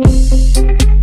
Música